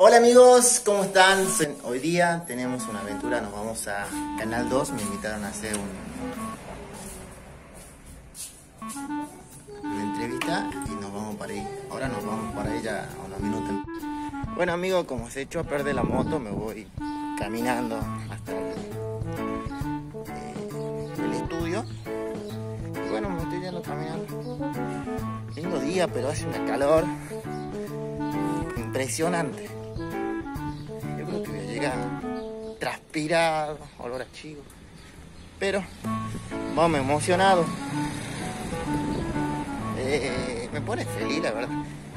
Hola amigos, ¿cómo están? Hoy día tenemos una aventura, nos vamos a Canal 2, me invitaron a hacer un, una entrevista y nos vamos para ahí. Ahora nos vamos para ella a unos minutos. Bueno amigos, como se echó a perder la moto, me voy caminando hasta el, eh, el estudio. Y bueno, me estoy yendo caminando. Lindo día, pero hace una calor impresionante. Transpirado, olor a chivo. Pero, vamos, emocionado. Eh, me pone feliz, la verdad.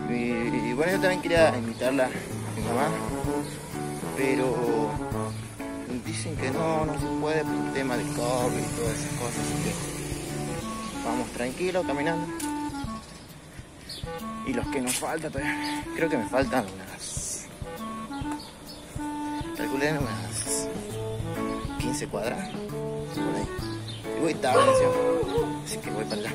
Y, y, bueno, yo también quería invitarla a mi mamá, pero dicen que no, no se puede por el tema del COVID y todas esas cosas. Así que vamos tranquilos, caminando. Y los que nos falta todavía, creo que me faltan unas. Calculé unas 15 cuadras. Por ahí. Y voy tarde, así que voy para allá.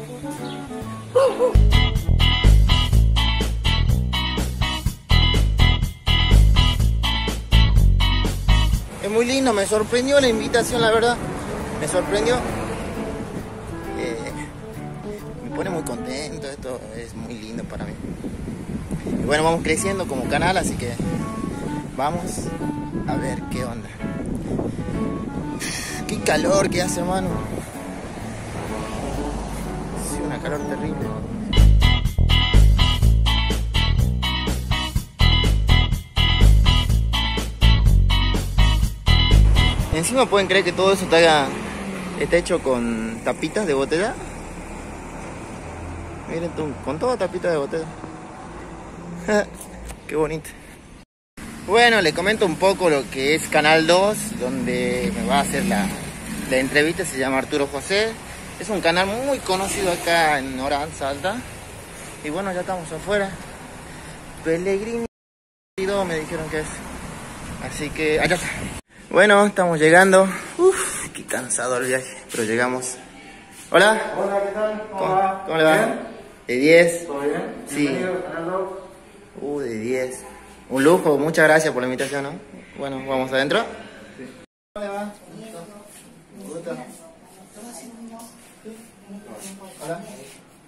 Es muy lindo, me sorprendió la invitación, la verdad. Me sorprendió. Eh, me pone muy contento, esto es muy lindo para mí. Y bueno, vamos creciendo como canal, así que vamos a ver qué onda. Qué calor que hace, hermano. Sí, una calor terrible. Encima pueden creer que todo eso está, está hecho con tapitas de botella. Miren tú, con toda tapita de botella. Qué bonito. Bueno, le comento un poco lo que es Canal 2, donde me va a hacer la, la entrevista. Se llama Arturo José. Es un canal muy conocido acá en Orán, Salta. Y bueno, ya estamos afuera. Pellegrini me dijeron que es. Así que allá está. Bueno, estamos llegando. Uf, qué cansado el viaje, pero llegamos. Hola. Hola, ¿qué tal? ¿Cómo, ¿Cómo, va? cómo le va? ¿Bien? De 10. ¿Todo bien? Sí. Bienvenido, Fernando. Uh, de 10. Un lujo, muchas gracias por la invitación, ¿no? Bueno, vamos adentro.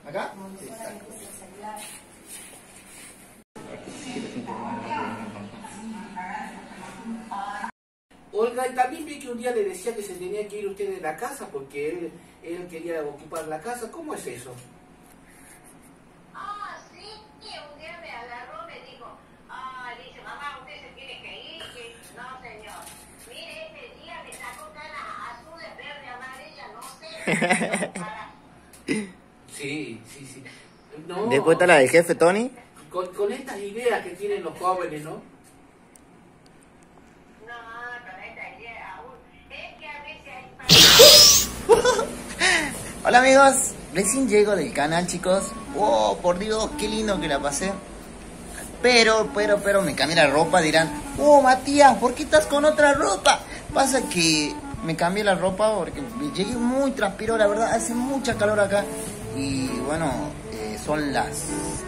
¿Acá? Olga, y también vi que un día le decía que se tenía que ir usted de la casa porque él, él quería ocupar la casa. ¿Cómo es eso? Ah, sí, un día me agarró, me dijo, ah, dice, mamá, usted se tiene que ir, que no, señor. Mire, este día me sacó canas azules, verde, amarilla, no sé. para- Sí, sí, sí. No, Después está la del jefe Tony. con, con estas ideas que tienen los jóvenes, ¿no? No, con esta idea aún. Es que a veces hay... Hola amigos, recién llego del canal chicos. Oh, por Dios, qué lindo que la pasé. Pero, pero, pero me cambié la ropa, dirán, oh Matías, ¿por qué estás con otra ropa? Pasa que me cambié la ropa porque llegué muy transpirado, la verdad, hace mucha calor acá. Y bueno, eh, son las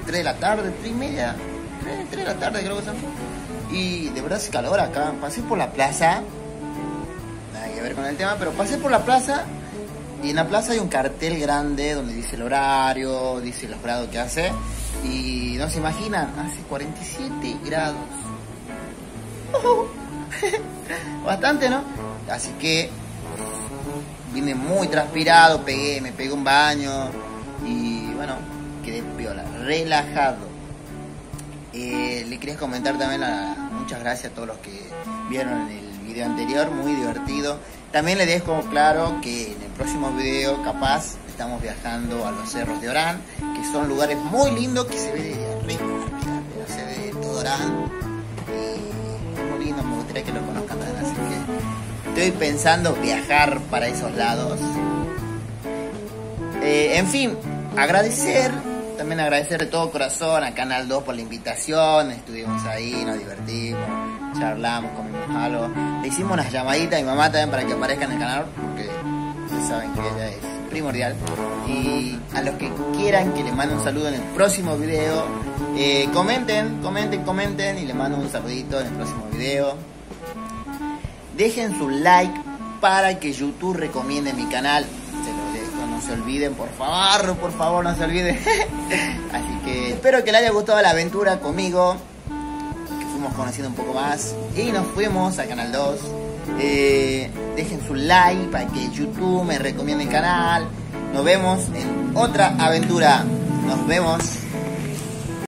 3 de la tarde, 3 y media, 3, de la tarde creo que son. Y de verdad hace calor acá. Pasé por la plaza, nada que ver con el tema, pero pasé por la plaza y en la plaza hay un cartel grande donde dice el horario, dice los grados que hace. Y no se imaginan, hace 47 grados. Bastante, ¿no? Así que vine muy transpirado, pegué, me pegué un baño y bueno, quedé piola, relajado. Eh, le quería comentar también a- muchas gracias a todos los que vieron el video anterior, muy divertido. También le dejo claro que en el próximo video capaz estamos viajando a los cerros de Orán, que son lugares muy lindos que se ve de arriba, arriba, se ve todo Orán. Y es muy lindo, me gustaría que lo conozcan también, así que estoy pensando viajar para esos lados. Eh, en fin, agradecer, también agradecer de todo corazón a Canal 2 por la invitación. Estuvimos ahí, nos divertimos, charlamos, comimos algo. Le hicimos unas llamaditas a mi mamá también para que aparezca en el canal, porque ustedes saben que ella es primordial. Y a los que quieran que les mande un saludo en el próximo video, eh, comenten, comenten, comenten y les mando un saludito en el próximo video. Dejen su like para que YouTube recomiende mi canal. No se olviden, por favor, por favor, no se olviden. Así que espero que les haya gustado la aventura conmigo. Que fuimos conociendo un poco más. Y nos fuimos a Canal 2. Eh, dejen su like para que YouTube me recomiende el canal. Nos vemos en otra aventura. Nos vemos.